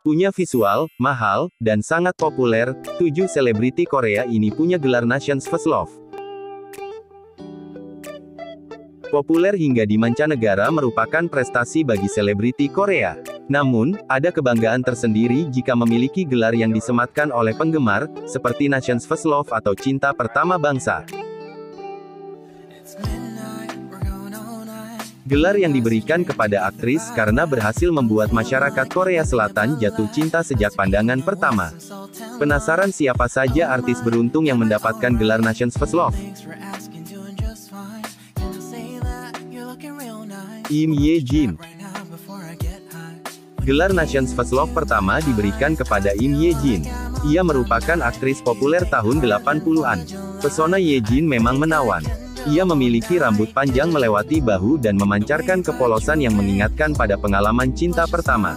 Punya visual, mahal, dan sangat populer, tujuh selebriti Korea ini punya gelar Nations First Love. Populer hingga di mancanegara merupakan prestasi bagi selebriti Korea. Namun, ada kebanggaan tersendiri jika memiliki gelar yang disematkan oleh penggemar, seperti Nations First Love atau Cinta Pertama Bangsa. Gelar yang diberikan kepada aktris karena berhasil membuat masyarakat Korea Selatan jatuh cinta sejak pandangan pertama. Penasaran siapa saja artis beruntung yang mendapatkan gelar Nations First Love? Im Ye Jin Gelar Nations First Love pertama diberikan kepada Im Ye Jin. Ia merupakan aktris populer tahun 80-an. Pesona Ye Jin memang menawan. Ia memiliki rambut panjang melewati bahu dan memancarkan kepolosan yang mengingatkan pada pengalaman cinta pertama.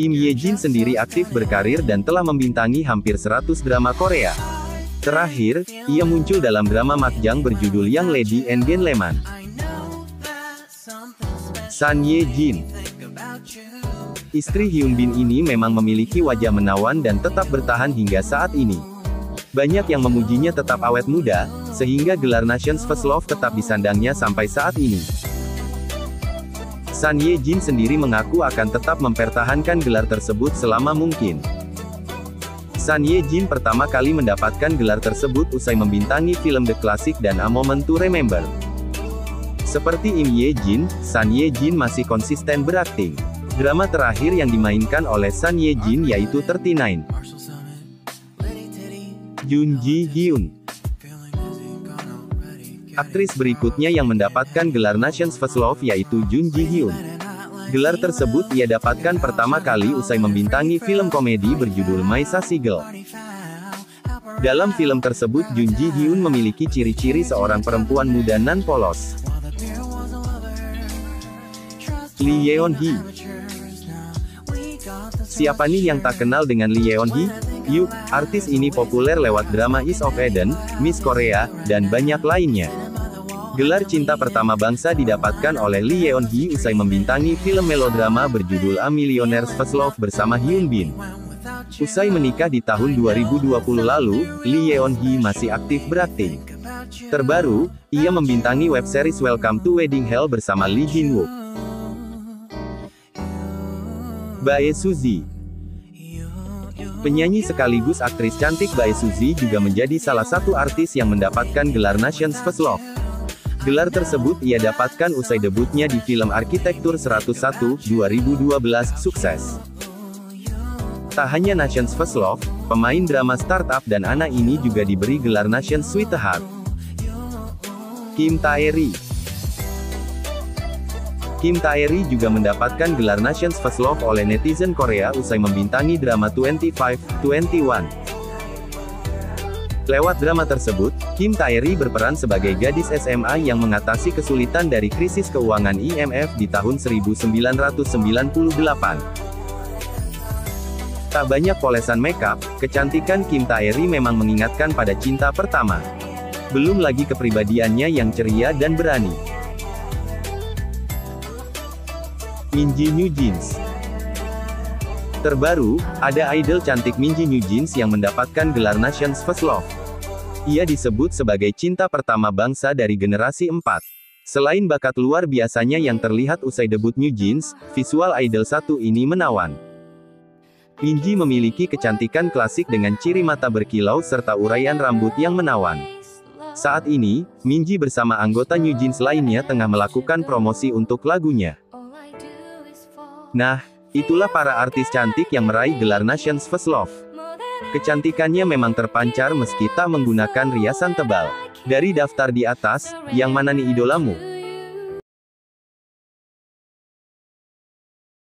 Im Ye Jin sendiri aktif berkarir dan telah membintangi hampir 100 drama Korea. Terakhir, ia muncul dalam drama Makjang berjudul Young Lady and Gentleman. San Ye Jin Istri Hyun Bin ini memang memiliki wajah menawan dan tetap bertahan hingga saat ini. Banyak yang memujinya tetap awet muda, sehingga gelar Nations First Love tetap disandangnya sampai saat ini. San Ye Jin sendiri mengaku akan tetap mempertahankan gelar tersebut selama mungkin. San Ye Jin pertama kali mendapatkan gelar tersebut usai membintangi film The Classic dan A Moment to Remember. Seperti Im Ye Jin, San Ye Jin masih konsisten berakting. Drama terakhir yang dimainkan oleh San Ye Jin yaitu 39. Jun Ji Hyun Aktris berikutnya yang mendapatkan gelar Nations First Love yaitu Jun Ji Hyun. Gelar tersebut ia dapatkan pertama kali usai membintangi film komedi berjudul My Sassy Girl. Dalam film tersebut Jun Ji Hyun memiliki ciri-ciri seorang perempuan muda nan polos. Lee Yeon Hee Siapa nih yang tak kenal dengan Lee Yeon Hee? Yuk, artis ini populer lewat drama East of Eden, Miss Korea, dan banyak lainnya. Gelar cinta pertama bangsa didapatkan oleh Lee Yeon Hee usai membintangi film melodrama berjudul A Millionaire's First Love bersama Hyun Bin. Usai menikah di tahun 2020 lalu, Lee Yeon Hee masih aktif berakting. Terbaru, ia membintangi web series Welcome to Wedding Hell bersama Lee Jin Wook. Bae Suzy Penyanyi sekaligus aktris cantik Bae Suzy juga menjadi salah satu artis yang mendapatkan gelar Nations First Love. Gelar tersebut ia dapatkan usai debutnya di film Arsitektur 101, 2012, sukses. Tak hanya Nations First Love, pemain drama startup dan anak ini juga diberi gelar Nations Sweetheart. Kim Tae-ri Kim Tae-ri juga mendapatkan gelar Nations First Love oleh netizen Korea usai membintangi drama 25, 21. Lewat drama tersebut, Kim Tae-ri berperan sebagai gadis SMA yang mengatasi kesulitan dari krisis keuangan IMF di tahun 1998. Tak banyak polesan makeup, kecantikan Kim Tae-ri memang mengingatkan pada cinta pertama. Belum lagi kepribadiannya yang ceria dan berani. Minji New Jeans Terbaru, ada idol cantik Minji New Jeans yang mendapatkan gelar Nations First Love. Ia disebut sebagai cinta pertama bangsa dari generasi 4. Selain bakat luar biasanya yang terlihat usai debut New Jeans, visual idol satu ini menawan. Minji memiliki kecantikan klasik dengan ciri mata berkilau serta uraian rambut yang menawan. Saat ini, Minji bersama anggota New Jeans lainnya tengah melakukan promosi untuk lagunya. Nah, itulah para artis cantik yang meraih gelar Nations First Love. Kecantikannya memang terpancar meski tak menggunakan riasan tebal. Dari daftar di atas, yang mana nih idolamu?